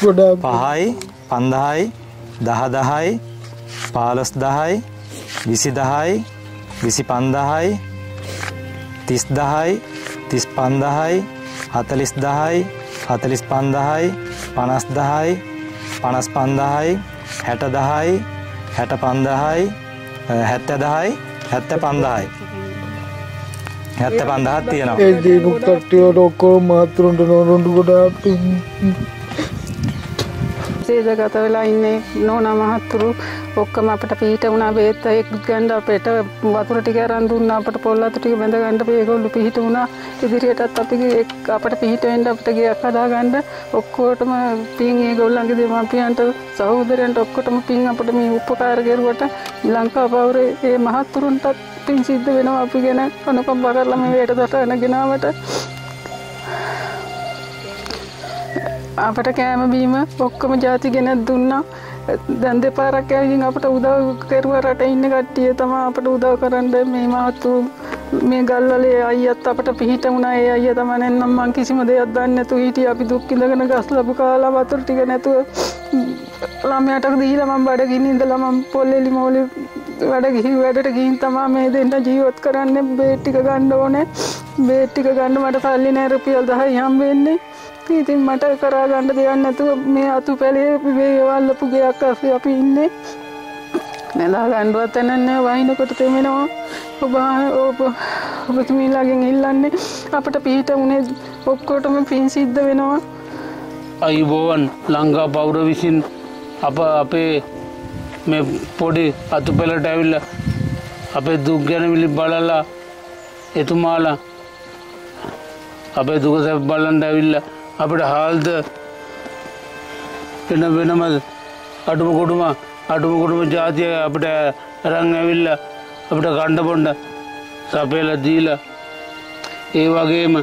ගොඩාක්. පහයි පන්දහයි දහදහයි පාලොස් දහයි විසි දහයි විසි පන්දහයි තිස් දහයි තිස් පන්දහයි හතලිස් දහයි හතලිස් පන්දහයි පනස් දහයි පනස් පන්දහයි හැට දහයි හැට පන්දහයි හැත්ත දහයි හැත්ත පන්දහයි හැත්ත පන්දහත් තියෙනවා. ඒ දීපු කට්ටියට ඔක්කොම මාතරුන්ට නොරුන්ට ගොඩාක් සේදගත වෙලා ඉන්නේ නෝනා මහත්තුරු. ඔක්කොම අපට පිහිට වුණා. බේත් එක් ගන්න අපිට වතුර ටික අරන් දුන්නා. අපට පොල් අතු ටික බැඳ ගන්න ඒගොල්ලෝ පිහිට වුණා. ඉදිරියටත් අපි එක් අපට පිහිට වෙන්න අපිට ගියක් හදා ගන්න. ඔක්කොටම පින් ඒගොල්ලන්ගේ දෙමාපියන්ට සහෝදරයන්ට ඔක්කොටම පින් අපිට මේ උපකාර කෙරුවට ලංකා පවුරේ ඒ මහත්තුරුන්ටත් පින් සිද්ධ වෙනවා. අපි ගැන අනුකම්පා කරලා මේ වැඩසටහන ගෙනාවට. අපට කෑම බීම ඔක්කොම ජාති ගෙනත් දුන්නා. දැන් දෙපාරක් ඇවිදින් අපට උදව් කරුවා රට ඉන්න කට්ටිය තමා අපට උදව් කරන්න. මේ මහත්තු මේ ගල්වලේ අයියත් අපට පිහිට වුණා. ඒ අයිය තමයි නැත්නම් මං කිසිම දෙයක් දන්නේ නැතුව හිටියේ. අපි දුක් ඉඳගෙන ගස් ලැබු කාලා වතුර ටික නැතුව ළමයාට දීලා මම බඩගින්න ඉඳලා මම පොල්ලෙලි මෝලි වැඩ ගිහි වැඩට ගිහින් තමා මේ දෙන්න ජීවත් කරන්නේ බේත් ටික ගන්න ඕනේ. බේත් ටික ගන්න මට සල්ලි නැහැ රුපියල් 10යි හම්බ වෙන්නේ ඉතින් මට කරා ගන්න දෙයක් නැතුව මේ අතු පැලේ වේවල්ලපු ගයක් අස්සේ අපි ඉන්නේ. නැදා ගණ්ඩුවත් ඇනන්නේ වහිනකොට තෙමෙනවා. ඔබ ඔබ ඔබතුමීලාගෙන් ඉල්ලන්නේ අපට පිහිට වුණේ ඔක්කොටම පින් සිද්ධ වෙනවා. අයිබෝවන් ලංකා පවුර විසින් අප අපේ මේ පොඩි අතු පෙළට ඇවිල්ල අපේ දුක් ගැනවිලි බලලා එතුමාලා අපේ දුක සැප බලන්ට ඇවිල්ල අපිට හාල්ද? වෙන වෙනම අඩුම කොටුම අඩුම කොටුම ජාතිය අපිට රං ඇවිල්ල අපිට කණ්ඩ බොන්ඩ සපේල දීල. ඒ වගේම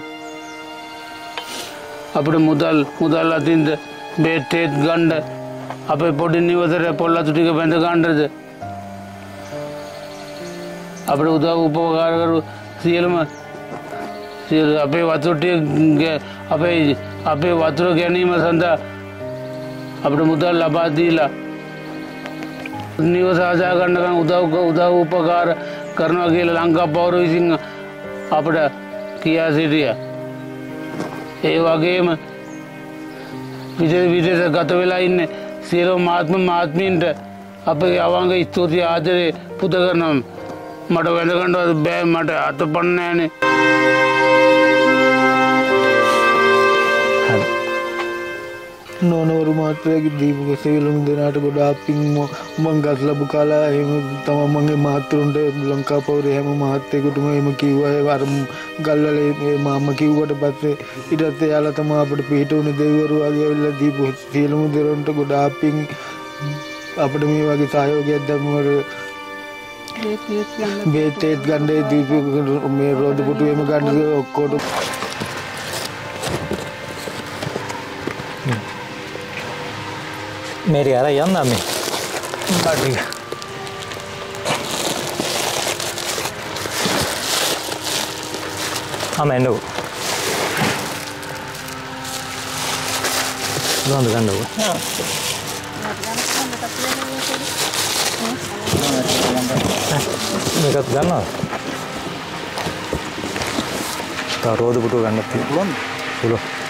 අපිට මුදල් මුදල් අතින්ද බේට්ටේත් ගණ්ඩ අපේ පොඩි නිවතර පොල්ලතු ටික බැඳ ගණ්ඩද? අපට උදව උපකාරකරු සියලුම අපේ වතුරටිය අපේ අපේ වතුර ගැනීම සඳහා අපට මුදල් ලබාදීලා නිවසාජා ගන්නකන උදව් උදව් උපකාර කරනවා කියලා ලංකා පවුර විසින් අපට කියා සිටිය. ඒ වගේම විදේ විදේශ ගත වෙලා ඉන්න සියලු මාත්ම මාත්මීන්ට අපේ අවංග ස්තුතිය ආදරේ පුද කරනම් මට වැඳගන්නවත් බෑ මට අත නොනවරු මාත්‍රයක දීපක සේලුම් දෙනාට ගොඩා පින් මං ගස් ලබු කාලා එම තම මගේ මාතරුන්ට ලංකා පවර හැම මහත්තයකුටම එම කිව්වය වරම් ගල්ලලේ මාම කිව්වට පස්සේ ඉටත් යාල තම අපට පිහිට වුණ දෙවරු වගේ වෙල්ල දීපු සියලුම දෙරන්ට ගොඩා පින්. අපට මේ වගේ සහයෝගයක් දැම්මට බේතේත් ගණ්ඩේ දීප මේ රෝධ පුටුවම ගණ්ඩ ඔක්කෝට මේරි අර යන්න මේ බටික ආම එන්නකෝ දුවන්ද ගන්නකෝ මේකත් ගන්නවා තව රෝද පුටුව ගන්නත් පුළුවන් පුළුවන්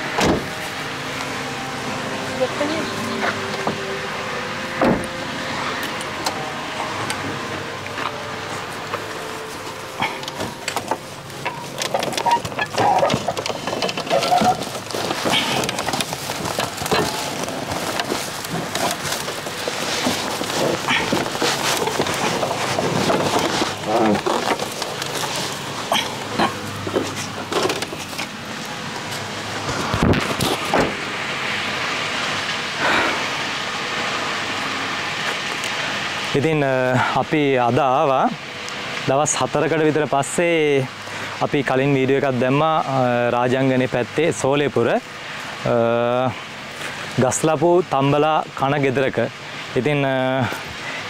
ඉතින් අපි අද ආවා දවස් හතරකට විතර පස්සේ අපි කලින් වීඩියෝ එකක් දැම්මා රාජංගනේ පැත්තේ සෝලේපුර ගස්ලපු තම්බලා කන ගෙදරක. ඉතින්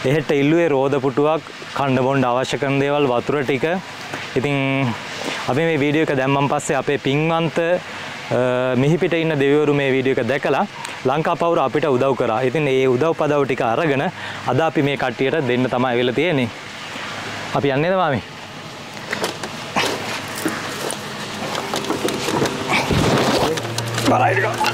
එහෙට ඉල්ලුවේ රෝද පුටුවක් කණ්ඩ බොණ්ඩ අවශ්‍ය කරන දේවල් වතුර ටික. ඉතින් අපි මේ වීඩියෝ එක දැම්මන් පස්සේ අපේ පින්වන්ත මිහිපිට ඉන්න දෙවිවරු මේ වීඩියෝ එක දැකලා ලංකා පවුර අපිට උදව් කරා. ඉතින් ඒ උදව් පදව් ටික අරගෙන අද අපි මේ කට්ටියට දෙන්න තමයි ඇවිල්ලා තියෙන්නේ. අපි යන්නේද මාමි? බලයිද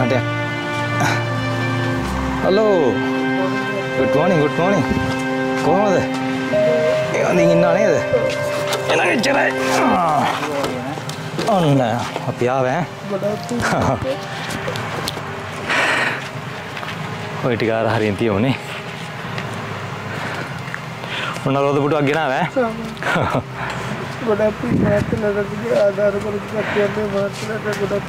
අහට යන් අහට යන්. Hello. good morning good morning. කොහමද? ඒ හොඳින් ඉන්නවා නේද? එනග එච්චරයි. ආ. ඔන්න අපි ආවේ ඈ. ඔය ටික අර හරියෙන් තියමුනේ. ඔන්න රෝද පුටුවක් ගෙනාවා ඈ. ගොඩක් මාතලට ආධාර කරපු කට්ටියන්නේ මාතලට ගොඩක්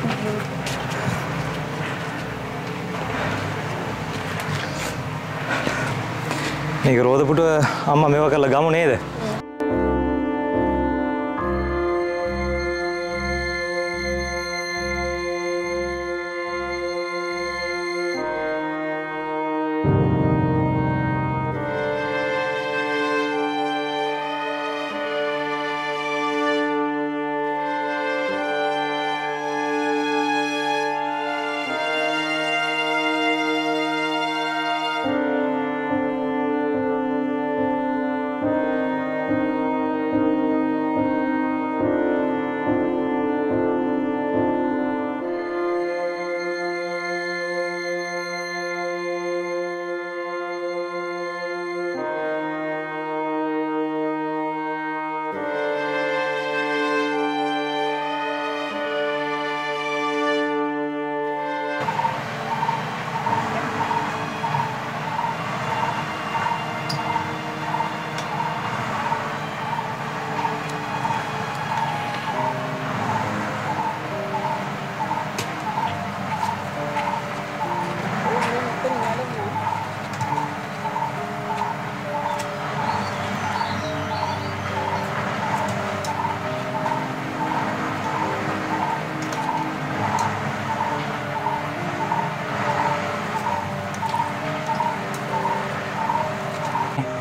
මේක රෝද පුටුව අම්මා මේව කරලා ගමු නේද?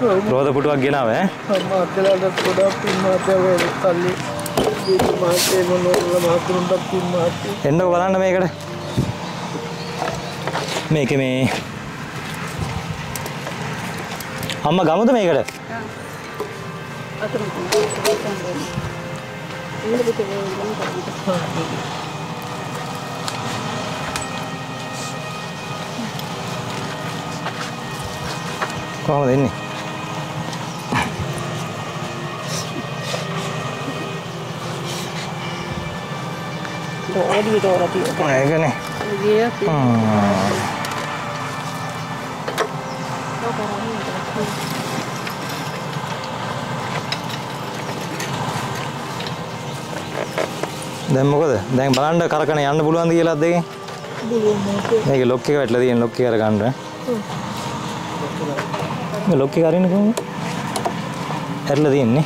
රෝද පුටුවක් ගෙනාවා ඈ. මාතලට ගොඩක් පින් මාතේ කල්ලි මාතේ මොනෝල මහතුරුන්ට පින් මාතේ එන්නකො බලන්න මේකට. මේකේ මේ අම්මා ගමුද මේකට? කොහොමද එන්නේ? ඕඩියට ඕරතිය ඒකනේ. ගිය හ්ම්. දැන් මොකද? දැන් බලන්න කරකන යන්න පුළුවන්ද කියලා අද්දකින්? මේක ලොක් එක වැටලා තියෙන ලොක් එක අරගන්න. මේ ලොක් එක අරින්න කොහොමද? ඇරලා තියෙන්නේ.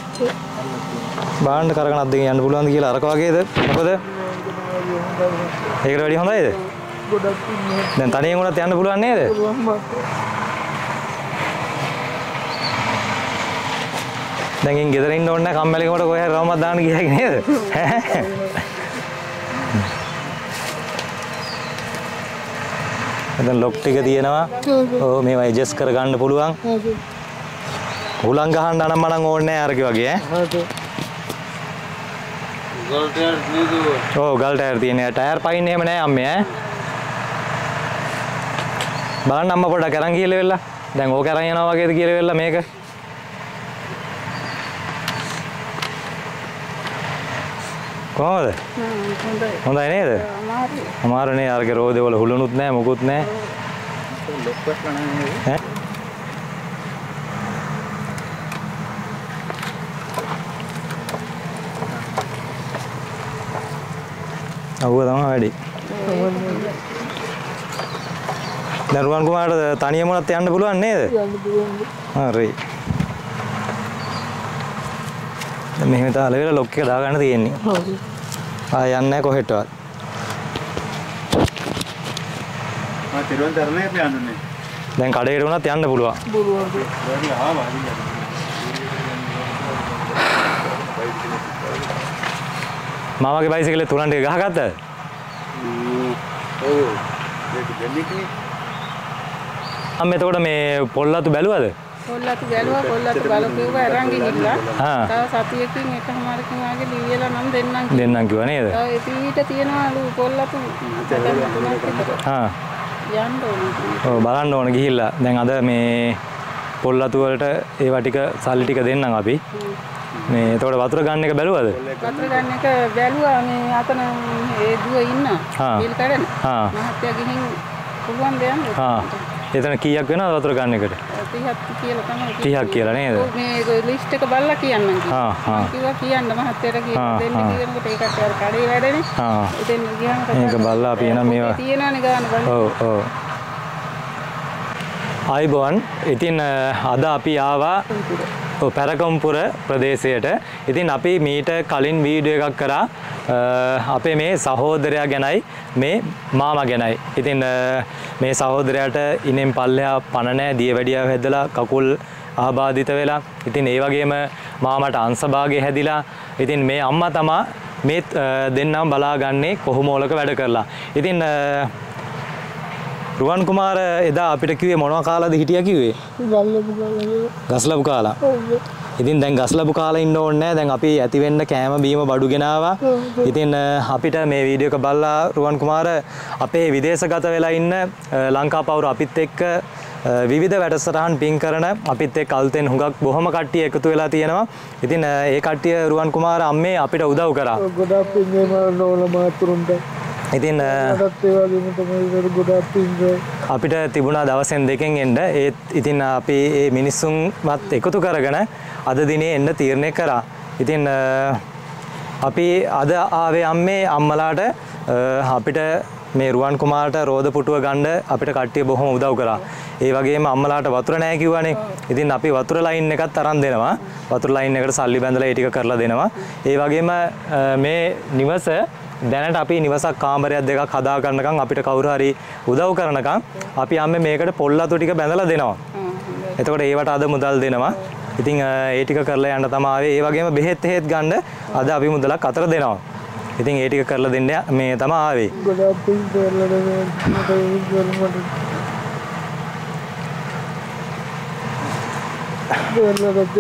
බලන්න කරකන අද්දකින් යන්න පුළුවන්ද කියලා අරක වගේද? මොකද? ඒකට වැඩි හොඳයිද? ගොඩක් පින් දැන් තනියෙන් උනත් යන්න පුළුවන් නේද? පුළුවන් මාතේ දැන් ඉන් ගෙදර ඉන්න ඕනේ නැහැ කම්මැලිකමට කොහේ හරි රවමක් දාන්න ගියා නේද? දැන් ලොක් ටික තියෙනවා. ඔව් මේවා ඇඩ්ජස්ට් කරගන්න පුළුවන්. හුලං ගහන්න නම් මනම් ඕනේ නැහැ අරකි වගේ ඈ. ගල්ටයර් නේද ඔව් ගල් ටයර් තියෙන. ටයර් පයින් එහෙම නැහැ අම්මේ ඈ. බලන්න අම්මා පොඩ්ඩක් අරන් ගිහලා වෙලා. දැන් ඕක අරන් යනවා වගේද කියලා වෙලා මේක. කොහමද? හොඳයි හොඳයි නේද? අමාරු නේ අරගේ රෝදේ වල හුලුනුත් නැහැ මොකුත් නැහැ. ඈ? අවුව තමයි වැඩි. දරුවන් කුමාරට තනියමනත් යන්න පුළුවන් නේද? හරි දැන් මෙහෙම තාල වෙලා ලොක් එක දාගන්න තියෙන්නේ. ආ යන්නේ නැහැ කොහෙටවත්. මම තිරුවන් තරණේ අපි යන්නේ. දැන් කඩේට වුණත් යන්න පුළුවන්. වැඩි ආවා හරියට. මාමගේ බයිසිකලේ තුරන් ටික ගහගත්තද ඔව්. ඒක දෙන්නේ කි. අම්ම එතකොට මේ පොල්ලතු බැලුවද? කොල්ලතු ගැලුවා කොල්ලතු බලු කිව්වා අරන් ගිහිල්ලා. ආ. තව සතියකින් එකමාරකින් ආගේ ලියලා නම් දෙන්නම් කිව්වා. දෙන්නම් කිව්වා නේද? තව එපිට තියනවලු කොල්ලතු තුනක් විතර ආ යන්න ඕනේ. ඔව් බලන්න ඕන ගිහිල්ලා. දැන් අද මේ පොල්ලතු වලට ඒවා ටික සල්ලි ටික දෙන්නම් අපි මේ එතකොට වතුර ගන්න එක බැලුවද වතුර ගන්න එක බැලුවා මේ අතන ඒ දුව ඉන්න. බිල් කඩන ආ මහත්තයා ගිහින් පුළුවන් දෙයක් ආ එතන කීයක් වෙනවද වතුර ගන්න එකට 30ක් කියලා තමයි 30ක් කියලා නේද? මේ ලිස්ට් එක බලලා කියන්නම් කිව්වා. ආ. මම කිව්වා කියන්න මහත්තයාට කියලා දෙන්න. කියනකොට ඒකට අර කඩේ වැඩනේ. ආ ඉතින් ගියාම කතා මේක බලලා අපි එනම් මේවා- තියෙනවනේ ගාන බලන්න. ඔව් ඔව් ආයිබෝන් ඉතින් අද අපි ආවා පැරකම්පුර ප්‍රදේශයට. ඉතින් අපි මීට කලින් වීඩියෝ එකක් කරා. අ, අපේ මේ සහෝදරයා ගැනයි මේ මාමා ගැනයි. ඉතින් අ, මේ සහෝදරයාට ඉනෙන් පල්ලෙහා පණ නැහැ දියවැඩියාව හැදලා කකුල් ආබාධිත වෙලා. ඉතින් ඒ වගේම මාමට අංශභාගය හැදිලා. ඉතින් මේ අම්මා තමා මේ අ, දෙන්නම බලාගන්නේ කොහොමෝලක වැඩ කරලා. ඉතින් අ, රුවන් කුමාර එදා අපිට කිව්වේ මොනවා කාලාද හිටියා කිව්වේ? ගස්ලබු කාලා. ඉතින් දැන් ගස්ලබු කාලා ඉන්න ඕනේ නැහැ. දැන් අපි ඇති වෙන්න කෑම බීම බඩු ගෙනාවා. ඉතින් අපිට මේ වීඩියෝ එක බලලා රුවන් කුමාර අපේ විදේශගත වෙලා ඉන්න ලංකා පවුර අපිත් එක්ක අ, විවිධ වැඩසටහන් පින් කරන අපිත් එක්ක අලුතෙන් හුඟක් බොහොම කට්ටිය එකතු වෙලා තියෙනවා. ඉතින් ඒ කට්ටිය රුවන් කුමාර අම්මේ අපිට උදව් කරා. ගොඩක් ඕන මාතුරුන්ට ඉතින් පින්ග අපිට තිබුණා දවසෙන් දෙකෙන් එන්න ඒත් ඉතින් අපි ඒ මිනිස්සුන්වත් එකතු කරගෙන අද දිනේ එන්න තීරණය කරා. ඉතින් අපි අද ආවේ අම්මේ අම්මලාට අපිට මේ රුවන් කුමාරට රෝද පුටුව ගන්න අපිට කට්ටිය බොහොම උදව් කරා. ඒ වගේම අම්මලාට වතුර නැහැ කිව්වනේ. ඉතින් අපි වතුර ලයින් එකත් අරන් දෙනවා. වතුර ලයින් එකට සල්ලි බැඳලා ඒ ටික කරලා දෙනවා. ඒ වගේම මේ නිවස දැනට අපි නිවසක් කාමරයක් දෙකක් හදා ගන්නකම් අපිට කවුරු හරි උදව් කරනකම් අපි අම්මේ මේකට පොල්ලතු ටික බැඳලා දෙනවා. එතකොට ඒවට අද මුදල් දෙනවා. ඉතින් ඒ ටික කරලා යන්න තමයි ආවේ. ඒ වගේම බෙහෙත් හේත් ගන්න අද අපි මුදලක් අතර දෙනවා. ඉතින් ඒ ටික කරලා දෙන්න මේ තමයි ආවේ. ගොඩක් පින් කරලට කරලට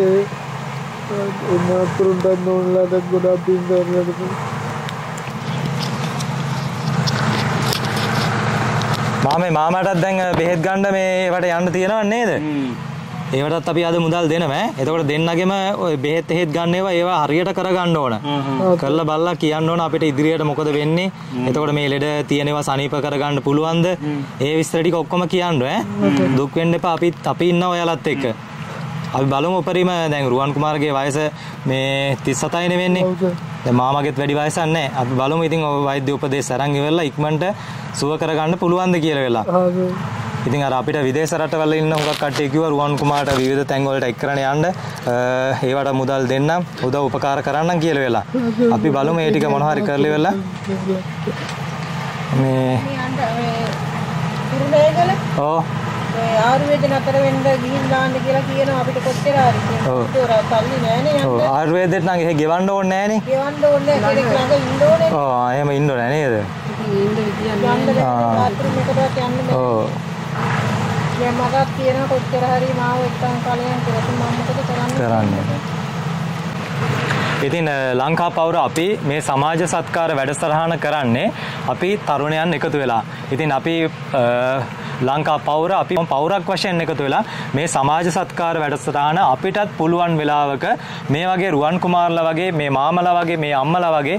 මාතුරුන්ට නොන්ලාට ගොඩක් පින් කරලට මාමේ මාමටත් දැන් බෙහෙත් ගන්න මේවට යන්න තියෙනව නේද? ඒවටත් අපි අද මුදල් දෙනවා. එතකොට දෙන්නගෙම ওই බෙහෙත් හේත් ගන්න ඒවා ඒවා හරියට කරගන්න ඕන. කරලා බලලා කියන්න ඕන අපිට ඉදිරියට මොකද වෙන්නේ. එතකොට මේ ලෙඩ තියෙනවා සනීප කරගන්න පුළුවන්ද? ඒ විස්තර ටික ඔක්කොම කියන්න ඈ. දුක් වෙන්න එපා අපි අපි ඉන්නවා ඔයාලත් එක්ක. අපි බලමු උපරිම දැන් රුවන් කුමාරගේ වයස මේ 37 නේ වෙන්නේ. දැන් මාමගෙත් වැඩි වයසක් නැහැ. අපි බලමු ඉතින් ඔය වෛද්‍ය උපදේශ අරන් ඉවරලා ඉක්මනට සුව කරගන්න පුළුවන්ද කියලා වෙලා. ඉතින් අර අපිට විදේශ රටවල ඉන්න හුඟක් කට්ටිය කිව්වා රුවන් කුමාරට විවිධ තැන් වලට එක් කරන යන්න ඒවට මුදල් දෙන්නම් උදව් උපකාර කරන්නම් කියලා වෙලා. අපි බලමු මේ ටික මොනවා හරි කරලා වෙලා මේ ඕ මේ ආයුර්වේද නතර වෙන්න ගිහින් දාන්න කියලා කියනවා අපිට කොච්චර හරි ඔව්. ඒතර සල්ලි නෑනේ ඔව් යන්න ආයුර්වේදෙත් නම් එහෙ ගෙවන්න ඕනේ නෑනේ. ගෙවන්න ඕනේ කෙනෙක් ළඟ ඉන්න ඕනේ ඔව් එහෙම ඉන්න ඕනේ නේද? යන්න බැහැ බාත්රූම් එකටවත් යන්න බැහැ ඔව් දැන් මටත් කියනවා කොච්චර හරි මාව එක්කන් කලයන් කියලා මම මොකද කරන්නේ කරන්නේ. ඉතින් ලංකා පවුර අපි මේ සමාජ සත්කාර වැඩසටහන කරන්නේ අපි තරුණයන් එකතු වෙලා. ඉතින් අපි ලංකා පවුර අපි පවුරක් වශයෙන් එකතු වෙලා මේ සමාජ සත්කාර වැඩසටහන අපිටත් පුළුවන් වෙලාවක මේ වගේ රුවන් කුමාරලා වගේ මේ මාමලා වගේ මේ අම්මලා වගේ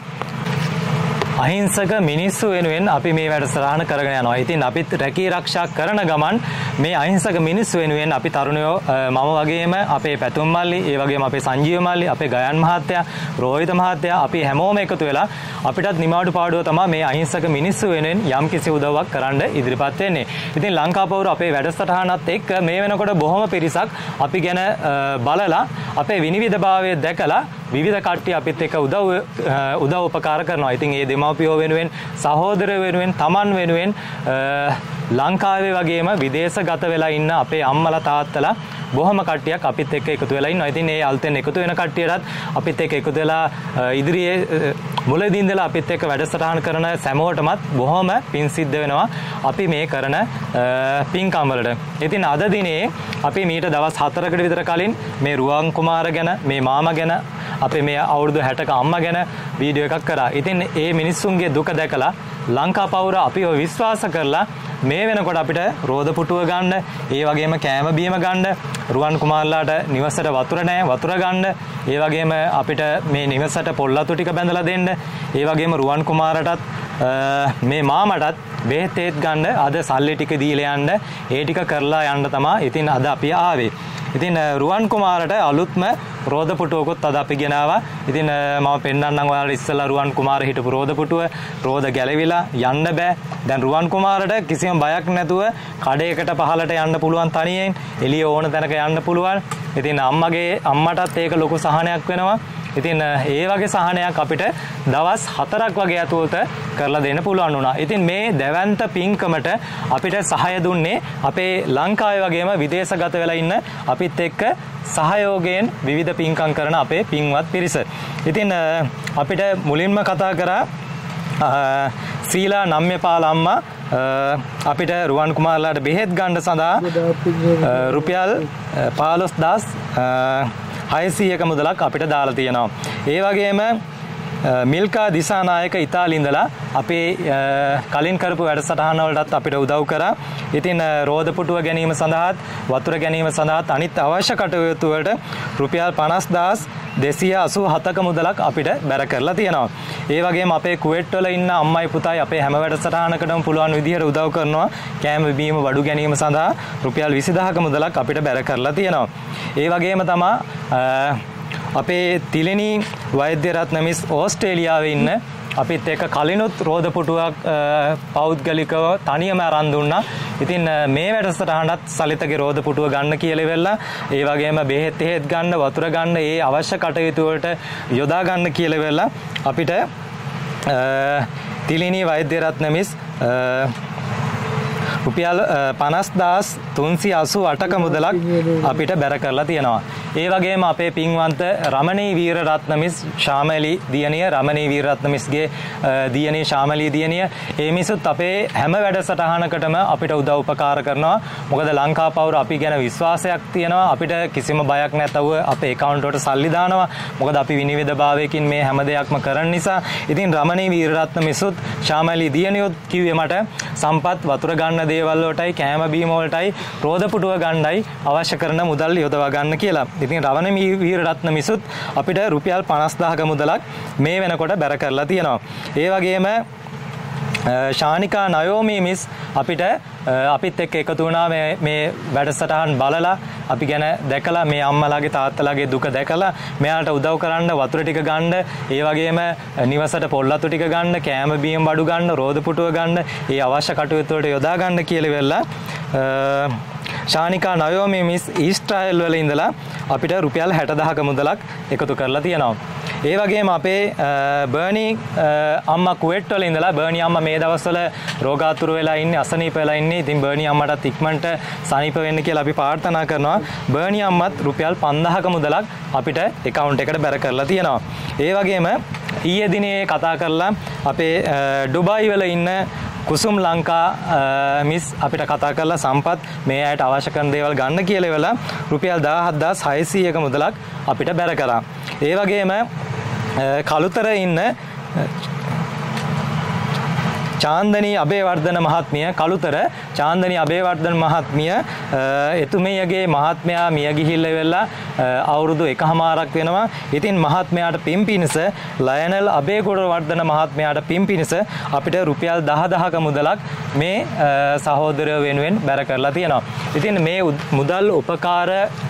අහිංසක මිනිස්සු වෙනුවෙන් අපි මේ වැඩසටහන කරගෙන යනවා. ඉතින් අපිත් රැකී ආරක්ෂා කරන ගමන් මේ අහිංසක මිනිස්සු වෙනුවෙන් අපි තරුණයෝ අ, මම වගේම අපේ පැතුම් මල්ලි, ඒ වගේම අපේ සංජීව මල්ලි, අපේ ගයන් මහත්තයා, රෝහිත මහත්තයා අපි හැමෝම එකතු වෙලා අපිටත් නිමාඩු පාඩුව තමයි මේ අහිංසක මිනිස්සු වෙනුවෙන් යම් කිසි උදව්වක් කරන්න ඉදිරිපත් වෙන්නේ. ඉතින් ලංකාපෞර අපේ වැඩසටහනත් එක්ක මේ වෙනකොට බොහොම පිරිසක් අපි ගැන අ, බලලා අපේ විනිවිදභාවය දැකලා විවිධ කට්ටිය අපිත් එක්ක උදව් අ, උදව් උපකාර කරනවා. ඉතින් ඒ දෙමව්පියෝ වෙනුවෙන්, සහෝදර වෙනුවෙන්, Taman වෙනුවෙන් අ, ලංකාවේ වගේම විදේශගත වෙලා ඉන්න අපේ අම්මලා තාත්තලා බොහොම කට්ටියක් අපිත් එක්ක එකතු වෙලා ඉන්නවා. ඉතින් ඒ අලුතෙන් එකතු වෙන කට්ටියටත් අපිත් එක්ක එකතු වෙලා අ, ඉදිරියේ අ, මුලදී ඉඳලා අපිත් එක්ක වැඩසටහන් කරන සැමෝටමත් බොහොම පින් සිද්ධ වෙනවා. අපි මේ කරන අ, පින්කම් වලට. ඉතින් අද දිනේ අපි මීට දවස් 4කට විතර කලින් මේ රුවන් කුමාර ගැන, මේ මාමා ගැන, අපේ මේ අවුරුදු 60ක අම්මා ගැන වීඩියෝ එකක් කරා. ඉතින් ඒ මිනිස්සුන්ගේ දුක දැකලා ලංකා පවුර අපිව විශ්වාස කරලා මේ වෙනකොට අපිට රෝද පුටුව ගන්න, ඒ වගේම කෑම බීම ගන්න, රුවන් කුමාරලාට නිවසට වතුර නැහැ, වතුර ගන්න, ඒ වගේම අපිට මේ නිවසට පොල්ලතු ටික බැඳලා දෙන්න, ඒ වගේම රුවන් කුමාරටත් අ, මේ මාමටත් බෙහෙත් ඒත් ගන්න අද සල්ලි ටික දීලා යන්න, ඒ ටික කරලා යන්න තමයි ඉතින් අද අපි ආවේ. ඉතින් අ, රුවන් කුමාරට අලුත්ම රෝද පුටුවකුත් අද අපි ගෙනාවා. ඉතින් අ, මම පෙන්වන්නම් ඔයාලට ඉස්සෙල්ලා රුවන් කුමාර හිටපු රෝද පුටුව. රෝද ගැලවිලා යන්න බෑ. දැන් රුවන් කුමාරට කිසිම බයක් නැතුව කඩේකට පහලට යන්න පුළුවන් තනියෙන්. එළිය ඕන තැනක යන්න පුළුවන්. ඉතින් අම්මගේ අම්මටත් ඒක ලොකු සහනයක් වෙනවා. ඉතින් ඒ වගේ සහනයක් අපිට දවස් හතරක් වගේ ඇතුළත කරලා දෙන්න පුළුවන් වුණා. ඉතින් මේ දැවැන්ත පින්කමට අපිට සහාය දුන්නේ අපේ ලංකාවේ වගේම විදේශගත වෙලා ඉන්න අපිත් එක්ක සහයෝගයෙන් විවිධ පින්කම් කරන අපේ පින්වත් පිරිස. ඉතින් අපිට මුලින්ම කතා කරා සීලා නම්්‍යපාල අම්මා අපිට රුවන් කුමාරලාට බෙහෙත් ගන්න සඳහා රුපියල් පාලොස් දස් හයසීයක මුදලක් අපිට දාලා තියෙනවා. ඒ වගේම අ, මිල්කා දිසානායක ඉතාලින්දලා අපේ අ, කලින් කරපු වැඩසටහන වලටත් අපිට උදව් කරා. ඉතින් අ, රෝද පුටුව ගැනීම සඳහාත් වතුර ගැනීම සඳහාත් අනිත් අවශ්‍ය කටයුතු වලට රුපියල් 50287ක මුදලක් අපිට බැර කරලා තියෙනවා. ඒ වගේම අපේ කුවේට් වල ඉන්න අම්මයි පුතයි අපේ හැම වැඩසටහනකටම පුළුවන් විදිහට උදව් කරනවා. කෑම බීම බඩු ගැනීම සඳහා රුපියල් 20000ක මුදලක් අපිට බැර කරලා තියෙනවා. ඒ වගේම තමා අ, අපේ තිලෙනී වෛද්‍ය රත්නමිස් ඕස්ට්‍රේලියාවේ ඉන්න. අපිත් එක කලිනුත් රෝද පුටුවක් අ, පෞද්ගලිකව තනියම අරන් දුන්නා. ඉතින් අ, මේ වැඩසටහනත් සලිතගේ රෝද පුටුව ගන්න කියලා වෙලා ඒ වගේම බෙහෙත් එහෙත් ගන්න වතුර ගන්න ඒ අවශ්‍ය කටයුතු වලට යොදා ගන්න කියලා වෙලා අපිට අ, තිලිනී වෛද්‍ය රත්නමිස් අ, රුපියල් පනස් දාස් තුන්සි අසු අටක මුදලක් අපිට බැර කරලා තියෙනවා. ඒ වගේම අපේ පින්වන්ත රමණී වීර රත්නමිස් ශාමලි දියණිය රමණී වීර රත්නමිස්ගේ අ, දියණිය ශාමලී දියණිය ඒ මිසුත් අපේ හැම වැඩසටහනකටම අපිට උදව් උපකාර කරනවා. මොකද ලංකා පවුර අපි ගැන විශ්වාසයක් තියෙනවා. අපිට කිසිම බයක් නැතව අපේ account වලට සල්ලි දානවා. මොකද අපි විනිවිද භාවයකින් මේ හැම දෙයක්ම කරන නිසා. ඉතින් රමණී වීරරත්න මිසුත් ශාමලී දියණියොත් කිව්වේ මට සම්පත් වතුර ගන්න දේවල් වලටයි කෑම බීම වලටයි රෝද පුටුව ගන්නයි අවශ්‍ය කරන මුදල් යොදවා ගන්න කියලා. ඉතින් රවණමී වීරරත්න මිසුත් අපිට රුපියල් 50000ක මුදලක් මේ වෙනකොට බැර කරලා තියෙනවා. ඒ වගේම අ, ශානිකා නයෝමී මිස් අපිට අ, අපිත් එක්ක එකතු වුණා මේ මේ වැඩසටහන් බලලා. අපි ගැන දැකලා මේ අම්මලාගේ තාත්තලාගේ දුක දැකලා මෙයාට උදව් කරන්න වතුර ටික ගන්න ඒ වගේම නිවසට පොල්ලතු ටික ගන්න කෑම බීම බඩු ගන්න රෝද පුටුව ගන්න ඒ අවශ්‍ය කටයුතු වලට යොදා ගන්න කියලා වෙලා ශානිකා නයෝමී මිස් ඊස්ට්‍රායල් වල ඉඳලා අපිට රුපියල් 60000ක මුදලක් එකතු කරලා තියෙනවා. ඒ වගේම අපේ බර්නි අම්මා කුවේට් වල ඉඳලා බර්නි අම්මා මේ දවස්වල රෝගාතුර වෙලා ඉන්නේ අසනීප වෙලා ඉන්නේ. ඉතින් බර්නි අම්මටත් ඉක්මනට සනීප වෙන්න කියලා අපි ප්‍රාර්ථනා කරනවා. බර්නි අම්මත් රුපියල් 5000ක මුදලක් අපිට account එකට බැර කරලා තියෙනවා. ඒ වගේම ඊයේ දිනේ කතා කරලා අපේ ඩුබායි වල ඉන්න කුසුම් ලංකා මිස් අපිට කතා කරලා සම්පත් මේ අයට අවශ්‍ය කරන දේවල් ගන්න කියලා වෙලා රුපියල් 17600ක මුදලක් අපිට බැර කරා. ඒ වගේම කළුතර ඉන්න චාන්දනී අබේවර්ධන මහත්මිය කළුතර චාන්දනී අබේවර්ධන මහත්මිය අ, එතුමියගේ මහත්මයා මිය ගිහිල්ල වෙලා අ, අවුරුදු එකහමාරක් වෙනවා. ඉතින් මහත්මයාට පින් පිණිස ලයනල් අබේගොඩ වර්ධන මහත්මයාට පින් පිණිස අපිට රුපියල් 10000ක මුදලක් මේ අ, සහෝදරයෝ වෙනුවෙන් බැර කරලා තියෙනවා. ඉතින් මේ උද්- මුදල් උපකාර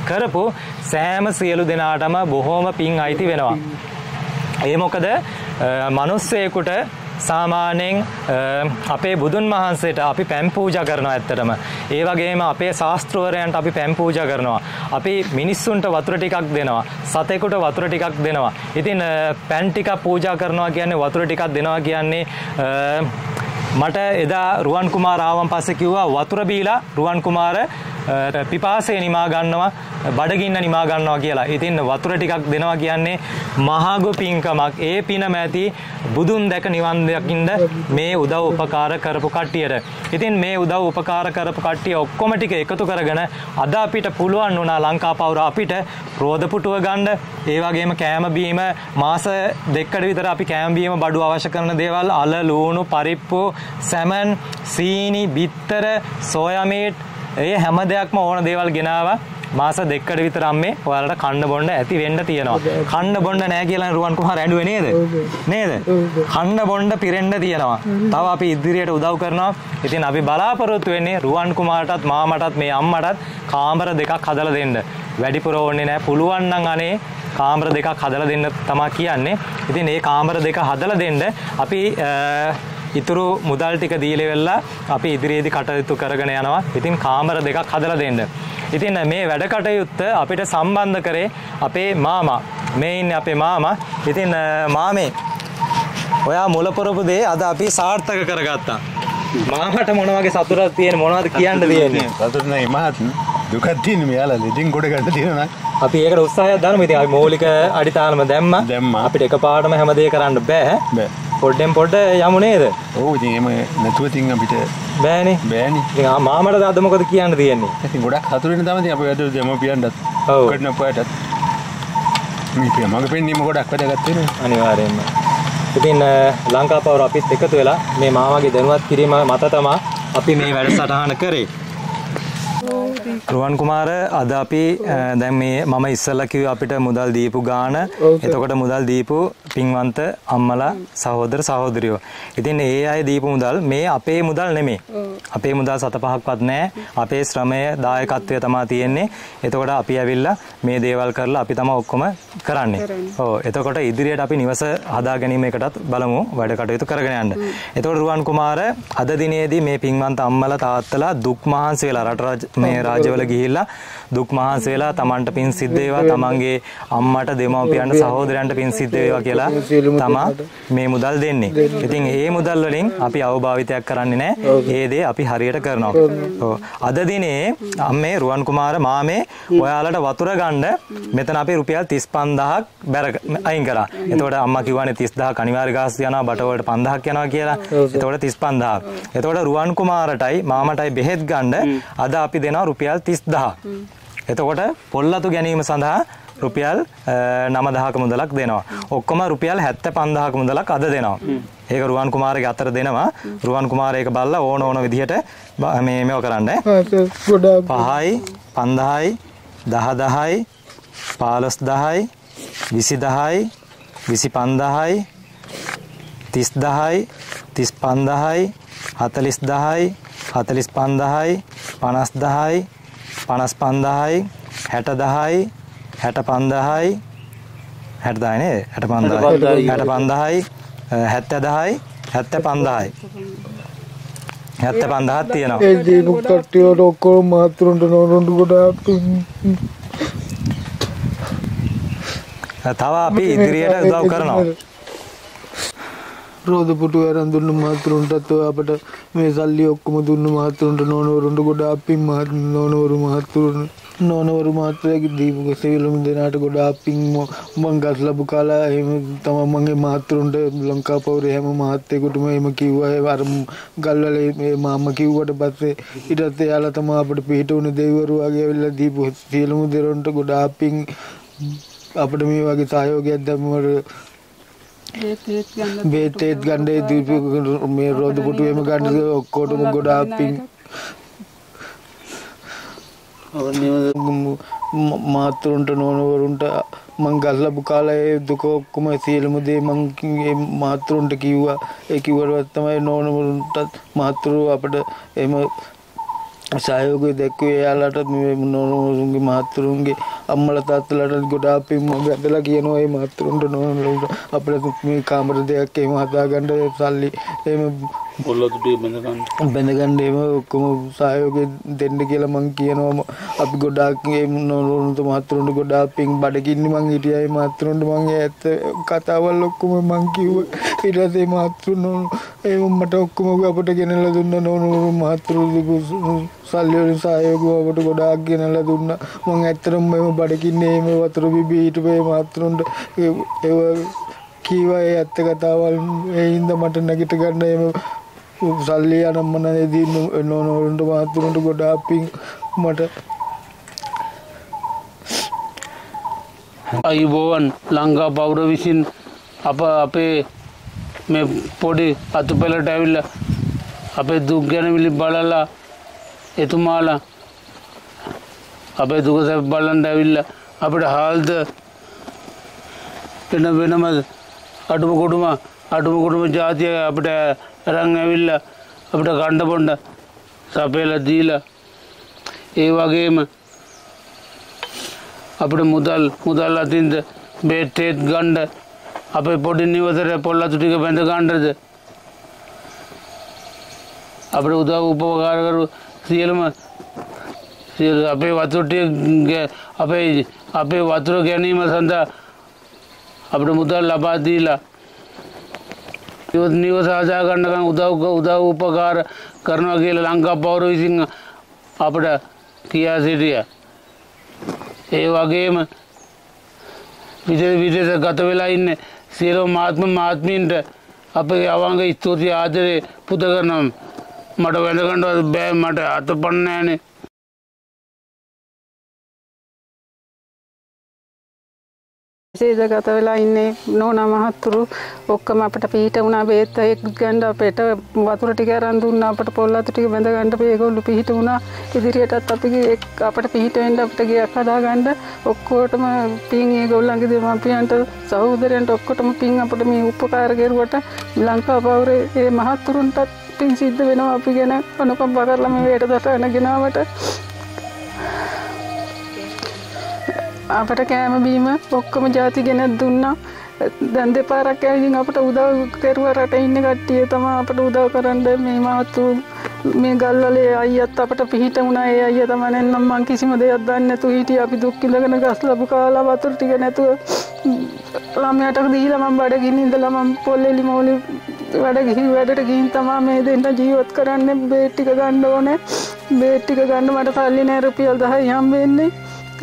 කරපු සෑම සියලු දෙනාටම බොහෝම පින් අයිති වෙනවා. ඒ මොකද අ, මනුස්සයෙකුට සාමාන්‍යයෙන් අ, අපේ බුදුන් වහන්සේට අපි පැම් පූජා කරනවා ඇත්තටම. ඒ වගේම අපේ ශාස්ත්‍රවරයන්ට අපි පැම් පූජා කරනවා. අපි මිනිස්සුන්ට වතුර ටිකක් දෙනවා. සතෙකුට වතුර ටිකක් දෙනවා. ඉතින් අ, පැන් ටිකක් පූජා කරනවා කියන්නේ වතුර ටිකක් දෙනවා කියන්නේ අ, මට එදා රුවන් කුමාර ආවන් පස්සේ කිව්වා වතුර බීලා රුවන් කුමාර අ, පිපාසය නිමා ගන්නවා බඩගින්න නිමා ගන්නවා කියලා. ඉතින් වතුර ටිකක් දෙනවා කියන්නේ මහගු පින්කමක්. ඒ පිනම ඇති බුදුන් දැක නිවන් දකින්න මේ උදව් උපකාර කරපු කට්ටියට. ඉතින් මේ උදව් උපකාර කරපු කට්ටිය ඔක්කොම ටික එකතු කරගෙන අද අපිට පුළුවන් වුණා ලංකාපවුර අපිට රෝද පුටුව ගන්න ඒ වගේම කෑම බීම මාස දෙකකට විතර අපි කෑම බීම බඩු අවශ්‍ය කරන දේවල් අල ලූණු පරිප්පු සැමන් සීනි බිත්තර සෝයා මීට් ඒ හැම දෙයක්ම ඕන දේවල් ගෙනාවා මාස දෙකකට විතර අම්මේ ඔයාලට කන්න බොන්න ඇති වෙන්න තියෙනවා. කන්න බොන්න නෑ කියලා රුවන් කුමාර ඇඬුවේ නේද? නේද? කන්න බොන්න පිරෙන්න තියෙනවා. තව අපි ඉදිරියට උදව් කරනවා. ඉතින් අපි බලාපොරොත්තු වෙන්නේ රුවන් කුමාරටත් මාමටත් මේ අම්මටත් කාමර දෙකක් හදලා දෙන්න. වැඩිපුර ඕනේ නෑ. පුළුවන් නම් අනේ කාමර දෙකක් හදලා දෙන්න තමයි කියන්නේ. ඉතින් මේ කාමර දෙක හදලා දෙන්න අපි ඉතුරු මුදල් ටික දීලා වෙලා අපි ඉදිරියේදී කටයුතු කරගෙන යනවා. ඉතින් කාමර දෙකක් හදලා දෙන්න. ඉතින් මේ වැඩ කටයුත්ත අපිට සම්බන්ධ කරේ අපේ මාමා. මේ ඉන්නේ අපේ මාමා. ඉතින් මාමේ ඔයා මුල පුරපු දේ අද අපි සාර්ථක කරගත්තා. මාමට මොන වගේ සතුටක් තියෙන මොනවද කියන්න තියෙන්නේ? සතුට නෑ මහත් දුකක් තියෙන මෙයාලා ඉතින් ගොඩ ගන්න තියෙනවා අපි ඒකට උත්සාහයක් දානවා. ඉතින් අපි මৌলিක අඩිතාලම දැම්මා. අපිට එකපාරටම හැමදේ කරන්න බෑ. බෑ පොඩ්ඩෙන් පොඩ්ඩ යමු නේද? ඔව් ඉතින් එහෙම නැතුව ඉතින් අපිට බෑනේ. බෑනේ මාමට අද මොකද කියන්න තියෙන්නේ? ඉතින් ගොඩක් හතුරෙන් තමයි ඉතින් අපි වැඩ දෙමපියන්ටත් ඔව්. කරන පාටත් මේ පිය මගේ පෙන්නීම ගොඩක් වැඩගත් වෙනවා අනිවාර්යෙන්ම. ඉතින් ලංකාපවර අපිත් එකතු වෙලා මේ මාමගේ දැනුවත් කිරීම මත තමා අපි මේ වැඩසටහන කරේ. රුවන් කුමාර අද අපි දැන් මේ මම ඉස්සල්ලා කිව්වේ අපිට මුදල් දීපු ගාන එතකොට මුදල් දීපු පින්වන්ත අම්මලා සහෝදර සහෝදරියෝ. ඉතින් ඒ අය දීපු මුදල් මේ අපේ මුදල් නෙමෙයි. අපේ මුදල් සත පහක්වත් නැහැ. අපේ ශ්‍රමය දායකත්වය තමයි තියෙන්නේ. එතකොට අපි ඇවිල්ලා මේ දේවල් කරලා අපි තමයි ඔක්කොම කරන්නේ. ඔව්. එතකොට ඉදිරියට අපි නිවස හදා ගැනීම එකටත් බලමු වැඩ කටයුතු කරගෙන යන්න. එතකොට රුවන් කුමාර අද දිනේදී මේ පින්වන්ත අම්මලා තාත්තලා දුක් මහන්සි වෙලා රට මේ රාජ්‍යවල ගිහිල්ලා දුක් මහන්සි වෙලා Tamanට පින් සිද්ධ වේවා තමන්ගේ අම්මට දෙමව්පියන්ට සහෝදරයන්ට පින් සිද්ධ වේවා කියලා තමා මේ මුදල් දෙන්නේ. ඉතින් ඒ මුදල් වලින් අපි අවභාවිතයක් කරන්නේ නැහැ. ඒ දේ අපි හරියට කරනවා. අද දිනේ අම්මේ රුවන් කුමාර මාමේ ඔයාලට වතුර ගන්න මෙතන අපි රුපියල් 35000ක් බැර අයින් කරා. එතකොට අම්මා කිව්වනේ 30000ක් අනිවාර්ය ගාස්තු යනවා බට වලට 5000ක් යනවා කියලා. එතකොට 35000ක්. එතකොට රුවන් කුමාරටයි මාමටයි බෙහෙත් ගන්න අද අපි දෙනවා රුපියල් 30000ක්. එතකොට පොල්ලතු ගැනීම සඳහා රුපියල් 9000ක මුදලක් දෙනවා. ඔක්කොම රුපියල් 75000ක මුදලක් අද දෙනවා. ඒක රුවන් කුමාරගේ අතර දෙනවා. රුවන් කුමාරයක බල්ලා ඕන ඕන විදිහට මේ මේව කරන්න. 5යි 5000යි 10000යි 15000යි 20000යි 25000යි 30000යි 35000යි 40000යි 45000යි 50000යි පනස් දහයි පනස් පන්දහයි හැට දහයි හැට පන්දහයි හැට දහයිනේ හැට පන්දහයි හැට පන්දහයි හැත්ත දහයි හැත්ත පන්දහයි හැත්ත පන්දහත් තියෙනවා. ඒ දීපු කට්ටියට ඔක්කොම මාතෘන්ට නෝරුන්ට ගොඩාක්. තව අපි ඉදිරියට උදව් කරනවා. රෝද පුටු අරන් දුන්න මාතෘන්ටත් ඔය අපට මේ සල්ලි ඔක්කොම දුන්න මාතෘන්ට නෝනවරුන්ට ගොඩාක් පින් මහත් නෝනවරු මහත්තුරුන් නෝනවරු මාත්‍රයගේ දීපු සෙවිලුම් දෙනාට ගොඩාක් පින් ම- මං ගස් ලැබු කාලා එහෙම තමයි මගේ මාතෘන්ට ලංකා පවුරේ හැම මහත්තයෙකුටම එහෙම කිව්වා. ඒ අර ගල්වල මේ මාම කිව්වට පස්සේ ඊටත් එයාලා තමයි අපිට පිට උනේ දෙවිවරු වගේ ඇවිල්ලා දීපු සියලුම දෙරොන්ට ගොඩාක් පින්. අපිට මේ වගේ සහයෝගයක් දැම්මවට බේතේත් ගණ්ඩේ දීප මේ රෝධ පුටුවම ගණඩ ඔක්කෝටම ගොඩාක් පින් මාතරුන්ට නොනවරුන්ට මං ගල්ලබු කාලයේ දුක ඔක්කොම සියලුම දේ මංගේ මාතරුන්ට කිව්වා. ඒ කිව්වට තමයි නෝනවරුන්ටත් මාතරු අපට එම සහයෝගය දැක්වේ. එයාලටත් මේ නෝනවරුන්ගේ මාතරුන්ගේ අම්මල තාත්තලට ගොඩාක් පින් මම ඇදලා කියනවා ඒ මාතරුන්ට නෝනවරුන්ට අපිට මේ කාමර දෙයක් එහෙම හදාගන්න සල්ලි. එහෙම පොල්ලතුටිය බඳගන්න. බැඳගන්න එම ඔක්කොම සහයෝගය දෙන්න කියලා මං කියනවා අපි ගොඩාක් ඒ නෝනවරුන්ට මාතරුන්ට ගොඩාක් පින් බඩගින්න මං හිටියා ඒ මාතරුන්ට මං ඒ ඇත්ත කතාවල් ඔක්කොම මං කිව්වා ඊට පස්සේ මාතරුන් ඒ මට ඔක්කොම අපට ගෙනල්ලා දුන්න නෝනවරු මාතරු දීපු සල්ලි වලින් සහයෝගය අපට ගොඩාක් ගෙනල්ලා දුන්නා මං ඇත්තටම මේ බඩගින්නේ එහෙම වතුර බිබී හිටපේ මාතරුන්ට ඒව කීවා ඒ ඇත්ත කතාවල් ඒ හින්දා මට නැගිට ගන්න එහෙම සල්ලි අනම්මන දී නොනවරුන්ට මාතුරුන්ට ගොඩාක් පින් මට අයිබෝවන් ලංකා පවුර විසින් අප අපේ මේ පොඩි අතු පෙළට ඇවිල්ල අපේ දුක් ගැනවිලි බලලා එතුමාලා අපේ දුක සැප බලන්ට ඇවිල්ල අපිට හාල්ද එන වෙනම අඩුම කොටුම අඩුම කොටුම ජාතිය අපිට රං ඇවිල්ල අපිට කණ්ඩ පොන්ඩ සපේල දීලා ඒ වගේම අපිට මුදල් මුදල් අතින්ද බේට්ටේත් ගණ්ඩ අපේ පොඩි නිවතර පොල්ලතු ටික බැඳ ගණ්ඩද? අපට උදව් උපකාරකරු සියලුම සියලු අපේ වතුරටිය අපේ අපේ වතුර ගැනීම සඳහා අපට මුදල් ලබා දීලා නිවස ආසා ගන්නකම් උදව් උදව් උපකාර කරනවා කියලා ලංකා පවුර විසින් අපට කියා සිටිය. ඒ වගේම විදේශ විදේශ ගත වෙලා ඉන්න සියලු මාත්ම මාත්මීන්ට අපේ අවංග ස්තුතිය ආදරේ පුද කරනවා මට වැඳගන්නවත් බෑ මට අත පන්නෑනේ විශේෂගත වෙලා ඉන්නේ නෝනා මහත්තුරු. ඔක්කොම අපිට පිහිට වුණා බේත් එක් ගන්න අපිට වතුර ටික අරන් දුන්නා අපිට පොල් අතු ටික බැඳ ගන්න ඒගොල්ලෝ පිහිට වුණා. ඉදිරියටත් අපි අපිට පිහිට වෙන්න අපිට ගියක් හදා ගන්න. ඔක්කොටම පින් ඒගොල්ලන්ගේ දෙමාපියන්ට සහෝදරයන්ට ඔක්කොටම පින් අපිට මේ උපකාර කෙරුවට ලංකා පවුරේ ඒ මහත්තුරුන්ටත් පින් සිද්ධ වෙනවා අපි ගැන අනුකම්පා කරලා මේ වැඩසටහන ගෙනාවට. අපට කෑම බීම ඔක්කොම ජාති ගෙනත් දුන්නා. දැන් දෙපාරක් ඇවිදින් අපට උදව් කෙරුව රට ඉන්න කට්ටිය තමයි අපට උදව් කරන්න මේ මාතු මේ ගල්වලේ අයියත් අපට පිහිට වුණා ඒ අයියා තමයි නැත්නම් මං කිසිම දෙයක් දන්නේ නැතුව හිටියේ. අපි දුක් ඉඳගෙන ගස් ලැබු කාලා වතුර ටික නැතුව ළමයාට දීලා මම බඩගින්න ඉඳලා මම පොල්ලෙලි මෝලි වැඩ ගිහින් වැඩට ගිහින් තමයි මේ දෙන්න ජීවත් කරන්නේ. බේත් ටික ගන්න ඕනේ. බේත් ටික ගන්න මට සල්ලි නෑ රුපියල් 10යි හම්බ වෙන්නේ.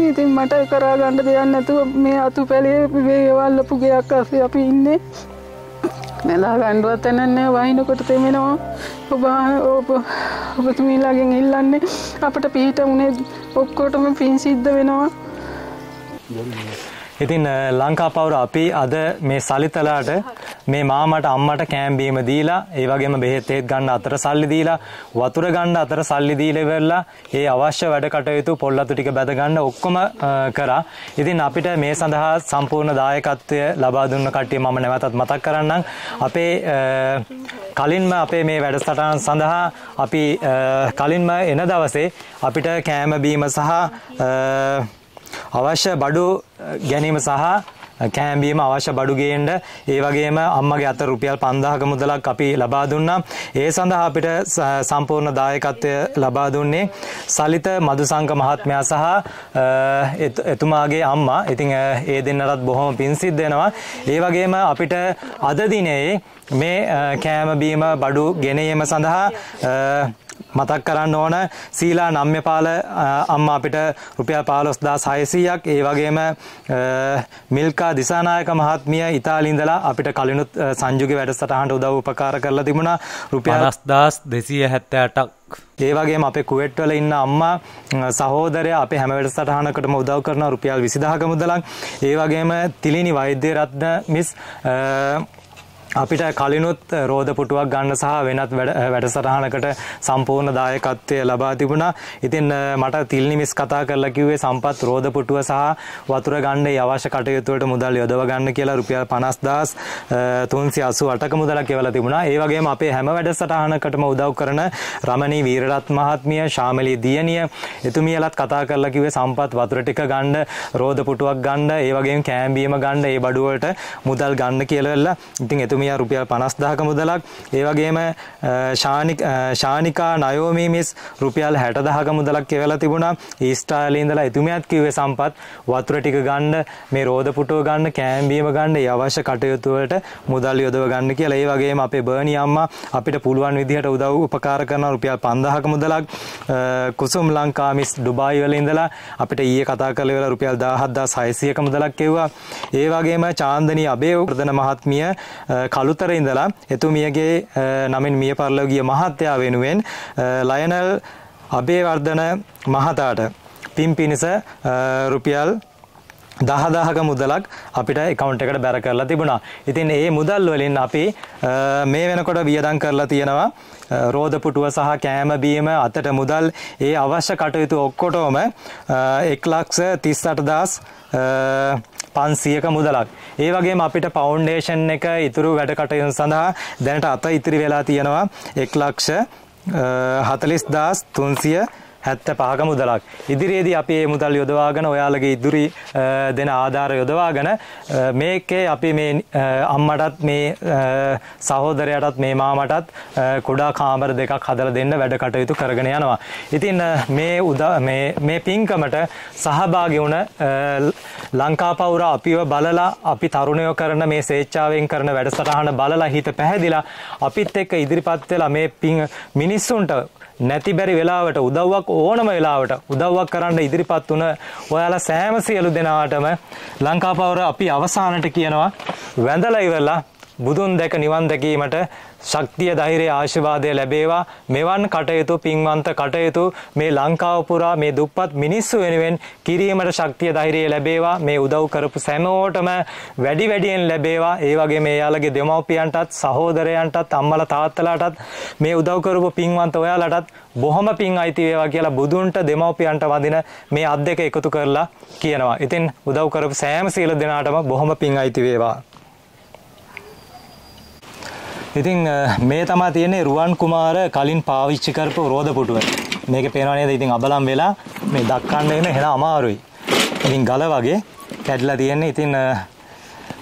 ඉතින් මට කරා ගන්න දෙයක් නැතුව මේ අතු පැලේ වේවල්ලපු ගයක් අස්සේ අපි ඉන්නේ. නැලා ගණ්ඩුවත් තැනන්නේ වහිනකොට තෙමෙනවා. ඔබ ඔබ ඔබතුමීලාගෙන් ඉල්ලන්නේ අපට පිහිට වුණේ ඔක්කොටම පින් සිද්ධ වෙනවා. ඉතින් ලංකා පවුර අපි අද මේ සලිතලාට මේ මාමට අම්මට කෑම්බීම දීලා ඒ වගේම බෙහෙත් ඒත් ගන්න අතර සල්ලි දීලා වතුර ගන්න අතර සල්ලි දීලා ඉවරලා ඒ අවශ්‍ය වැඩ කටයුතු පොල්ලතු ටික බැද ගන්න ඔක්කොම කරා. ඉතින් අපිට මේ සඳහා සම්පූර්ණ දායකත්වය ලබා දුන්න කට්ටිය මම නැවතත් මතක් කරන්නම්. අපේ කලින්ම අපේ මේ වැඩසටහන සඳහා අපි කලින්ම එන දවසේ අපිට කෑම බීම සහ අවශ්‍ය බඩු ගැනීම සහ කෑම්බීම අවශ්‍ය බඩු ගේන්න ඒ වගේම අම්මගේ අත රුපියල් 5000ක මුදලක් අපි ලබා දුන්නා. ඒ සඳහා අපිට සම්පූර්ණ දායකත්වය ලබා දුන්නේ සලිත මදුසංක මහත්මයා සහ එතුමාගේ අම්මා. ඉතින් ඒ දෙන්නටත් බොහොම පින් සිද්ධ වෙනවා. ඒ වගේම අපිට අද දිනේ මේ කෑම බීම බඩු ගෙනීම සඳහා මතක් කරන්න ඕන. සීලා නම්්‍යපාල අම්මා අපිට රුපියල් පාලොස් දා සයිසීයක් ඒ වගේම මිල්කා දිසානායක මහත්මිය ඉතාලින්දලා අපිට කලිනුත් සංජුග වැඩසටහන්ට උදව් උපකාර කරලා තිබුණා. රුපියල් දස් දෙසිය හැත්තෑටක්. ඒ වගේම අපේ කුවෙට්වල ඉන්න අම්මා සහෝදරය අපේ හැම වැඩසටහනකටම උදව් කරන රුපියල් විසිදහක මුදලක්. ඒ වගේම තිලිනි වෛද්‍ය රත්න මිස් අපිට කලිනුත් රෝධ පුටුවක් ගන්න සහ වෙනත් වැඩ වැඩසටහනකට සම්පූර්ණ දායකත්වය ලබා තිබුණා. ඉතින් අ, මට තිල් නිමිස් කතා කරලා කිව්වේ සම්පත් රෝධ පුටුව සහ වතුර ගන්න ඒ අවශ්‍ය කටයුතු වලට මුදල් යොදව ගන්න කියලා රුපියල් 50388ක මුදලක් එවලා තිබුණා. ඒ වගේම අපේ හැම වැඩසටහනකටම උදව් කරන රමණී වීරරත් මහත්මිය, ශාමලී දියණිය එතුමියලත් කතා කරලා කිව්වේ සම්පත් වතුර ටික ගන්න, රෝධ පුටුවක් ගන්න, ඒ වගේම කෑම බීම ගන්න, ඒ බඩු වලට මුදල් ගන්න කියලා වෙලා. ඉතින් එතුමියා රුපියල් 50000ක මුදලක්, ඒ වගේම අ, ශානික අ, ශානිකා නයෝමි මිස් රුපියල් 60000ක මුදලක් එවලා තිබුණා. ඊස්ට්‍රේලියාවේ ඉඳලා එතුමියත් කිව්වේ සම්පත් වතුර ටික ගන්න, මේ රෝධ පුටුව ගන්න, කෑම බීම ගන්න, ඒ අවශ්‍ය කටයුතු වලට මුදල් යොදව ගන්න කියලා. ඒ වගේම අපේ බර්නි අම්මා අපිට පුළුවන් විදිහට උදව් උපකාර කරන රුපියල් 5000ක මුදලක් අ, කුසුම් ලංකා මිස් ඩුබායි වල ඉඳලා අපිට ඊයේ කතා කරලා ඉවර රුපියල් 17600ක මුදලක් එව්වා. ඒ වගේම චාන්දනී අබේ ප්‍රධාන මහත්මිය අ, කළුතර ඉඳලා එතුමියගේ අ, නමින් මිය පරලෝකීය මහත්තයා වෙනුවෙන් අ, ලයනල් අබේවර්ධන මහතාට පින් පිණිස අ, රුපියල් දහදාහක මුදලක් අපිට එකකවුන්ට් එකට බැර කරලා තිබුණා. ඉතින් ඒ මුදල් වලින් අපි අ, මේ වෙනකොට වියදම් කරලා තියෙනවා අ, රෝද පුටුව සහ කෑම බීම අතට මුදල් ඒ අවශ්‍ය කටයුතු ඔක්කොටම 1,38,500ක මුදලක්. ඒ වගේම අපිට ෆවුන්ඩේෂන් එක ඉතුරු වැඩ කටයුතු සඳහා දැනට අත ඉතිරි වෙලා තියෙනවා 1,40,300 හැත්ත පහක මුදලක්. ඉදිරියේදී අපි මේ මුදල් යොදවාගෙන ඔයාලගේ ඉදිරි අ, දෙන ආධාර යොදවාගෙන අ, මේකේ අපි මේ අ, අම්මටත් මේ අ, සහෝදරයටත් මේ මාමටත් අ, කුඩා කාමර දෙකක් හදලා දෙන්න වැඩ කටයුතු කරගෙන යනවා. ඉතින් අ, මේ උදා මේ මේ පින්කමට සහභාගී වුණ අ, ලංකාපෞර අපිව බලලා අපි තරුණයෝ කරන මේ ස්වේච්ඡාවෙන් කරන වැඩසටහන බලලා හිත පැහැදිලා අපිත් එක්ක ඉදිරිපත් වෙලා මේ පින් මිනිස්සුන්ට නැති බැරි වෙලාවට උදව්වක් ඕනම වෙලාවට උදව්වක් කරන්න ඉදිරිපත් වුණ ඔයාලා සෑම සියලු දෙනාටම ලංකාපවර අපි අවසානට කියනවා වැඳලා ඉවරලා බුදුන් දැක නිවන් දැකීමට ශක්තිය ධෛර්යය ආශිර්වාදය ලැබේවා මෙවන් කටයුතු පින්වන්ත කටයුතු මේ ලංකාව පුරා මේ දුප්පත් මිනිස්සු වෙනුවෙන් කිරීමට ශක්තිය ධෛර්යය ලැබේවා මේ උදව් කරපු සෑමෝටම වැඩි වැඩියෙන් ලැබේවා ඒ වගේ මේ යාළගේ දෙමව්පියන්ටත් සහෝදරයන්ටත් අම්මලා තාත්තලාටත් මේ උදව් කරපු පින්වන්ත ඔයාලටත් බොහොම පින් අයිති වේවා කියලා බුදුන්ට දෙමව්පියන්ට වදින මේ අත් දෙක එකතු කරලා කියනවා. ඉතින් උදව් කරපු සෑම සියලු දෙනාටම බොහොම පින් අයිති වේවා. ඉතින් අ, මේ තමා තියෙන්නේ රුවන් කුමාර කලින් පාවිච්චි කරපු රෝද පුටුව. මේක පේනවා නේද? ඉතින් අබලම් වෙලා මේ දක්කන්න එන හෙන අමාරුයි. ඉතින් ගල වගේ කැඩලා තියෙන්නේ. ඉතින් අ,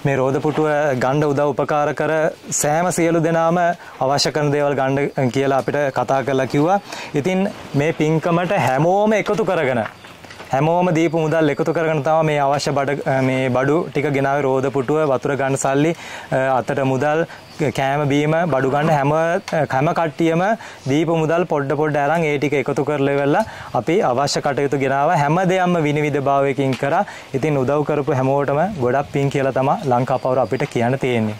මේ රෝද පුටුව ගණ්ඩ උදව් උපකාර කර සෑම සියලු දෙනාම අවශ්‍ය කරන දේවල් ගණ්ඩ කියලා අපිට කතා කරලා කිව්වා. ඉතින් මේ පින්කමට හැමෝම එකතු කරගෙන හැමෝම දීපු මුදල් එකතු කරගෙන තමයි මේ අවශ්‍ය බඩ මේ බඩු ටික ගෙනාවේ රෝද පුටුව වතුර ගන්න සල්ලි අ, අතට මුදල් කෑම බීම බඩු ගන්න හැම හැම කට්ටියම දීපු මුදල් පොඩ පොඩ අරන් ඒ ටික එකතු කරලා ඉවරලා අපි අවශ්‍ය කටයුතු ගෙනාවා. හැම දෙයක්ම විනිවිද භාවයකින් කරා. ඉතින් උදව් කරපු හැමෝටම ගොඩක් පින් කියලා තමයි ලංකාපවර අපිට කියන්න තියෙන්නේ.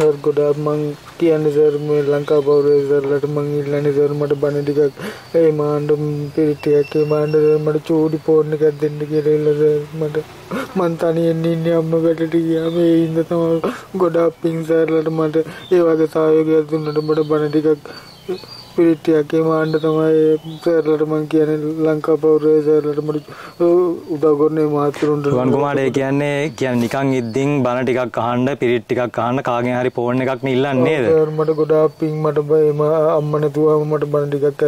සර් ගොඩාක් මං කියන්නේ සර් මේ ලංකා පවුරේ සර්ලට මං ඉල්ලන්නේ සර් මට බණ ටිකක් ඒ මාණ්ඩ පිරිත් ටිකක් ඒ මාණ්ඩ සර් මට චූඩි ෆෝන් එකක් දෙන්න කියලා ඉල්ල සර් මට. මං තනියෙන් ඉන්නේ අම්ම වැඩට ගියාම ඒ ඉඳ තමයි ගොඩාක් පිං සර්ලට මට ඒ වගේ සහයෝගයක් දුන්නට මට බණ ටිකක් ඒ මාණ්ඩ තමයි සර්ලට මං කියන්නේ ලංකා පවුරේ සර්ලට මට උදව් කරන්නේ මාතෘන්ට. රුවන් කුමාරය කියන්නේ කියන්නේ නිකන් ඉද්දින් බණ ටිකක් අහන්න පිරිත් ටිකක් අහන්න කාගෙන් හරි ෆෝන් එකක් නේ ඉල්ලන්නේ නේද? මට ගොඩාක් පිං මට බයම අම්ම නැතුවම මට බණ ටිකක්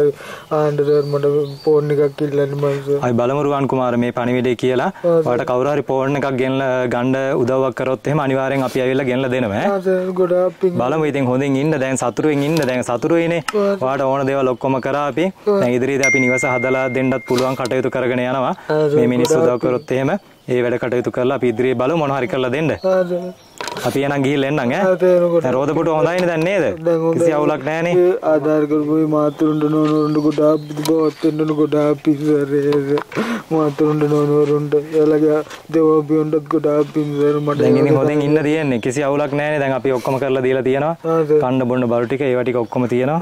ආන්න සර් මට ෆෝන් එකක් ඉල්ලන්න මං සර් අපි බලමු රුවන් කුමාර මේ පණිවිඩය කියලා. ඔයාලට කවුරු හරි ෆෝන් එකක් ගෙනලා ගන්න උදව්වක් කරොත් එහෙම අනිවාර්යෙන් අපි ඇවිල්ලා ගෙනලා දෙනවා ඈ. ගොඩාක් පිං බලමු ඉතින් හොඳින් ඉන්න දැන් සතුටුවෙන් ඉන්න දැන් සතුටුයිනේ ඔයාලට ඕන දේවල් ඔක්කොම කරා අපි. දැන් ඉදිරියේදී අපි නිවස හදලා දෙන්නත් පුළුවන් කටයුතු කරගෙන යනවා. මේ මිනිස්සු උදව් කරොත් එහෙම ඒ වැඩ කටයුතු කරලා අපි ඉදිරියේ බලමු මොනවා හරි කරලා දෙන්න. අපි එනන් ගිහිල්ලා එන්නම් ඈ. දැන් රෝදපුට හොඳයිනේ දැන් නේද. කිසි අවුලක් නැහනේ ආධාර කරපු මාතෘන්ට නෝනරුන්ට ගොඩාක් බවත් වෙන්න ගොඩාක් පිං සර් ඒ මාතෘන්ට නෝනරුන්ට. එයාලගේ දෙවෝපියන්ටත් ගොඩාක් පිං සර් මට දැන් ඉතින් හොඳින් ඉන්න තියෙන්නේ. කිසි අවුලක් නැහනේ දැන් අපි ඔක්කොම කරලා දීලා තියෙනවා. කන්න බොන්න බරු ටික ඒවා ටික ඔක්කොම තියෙනවා